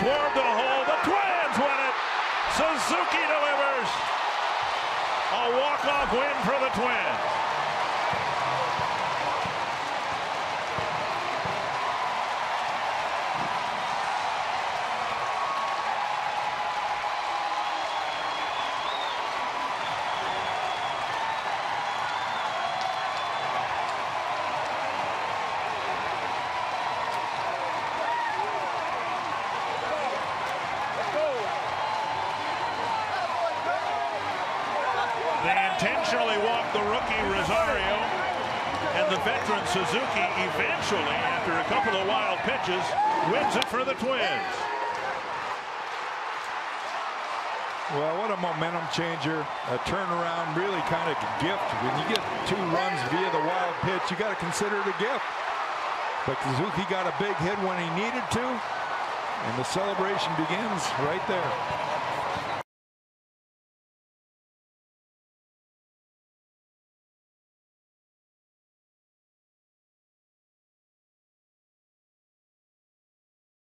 toward the hole. The Twins win it. Suzuki delivers. A walk-off win for the Twins. They intentionally walked the rookie Rosario, and the veteran Suzuki eventually, after a couple of wild pitches, wins it for the Twins. Well, what a momentum changer, a turnaround, really kind of gift. When you get two runs via the wild pitch, you got to consider it a gift. But Suzuki got a big hit when he needed to, and the celebration begins right there.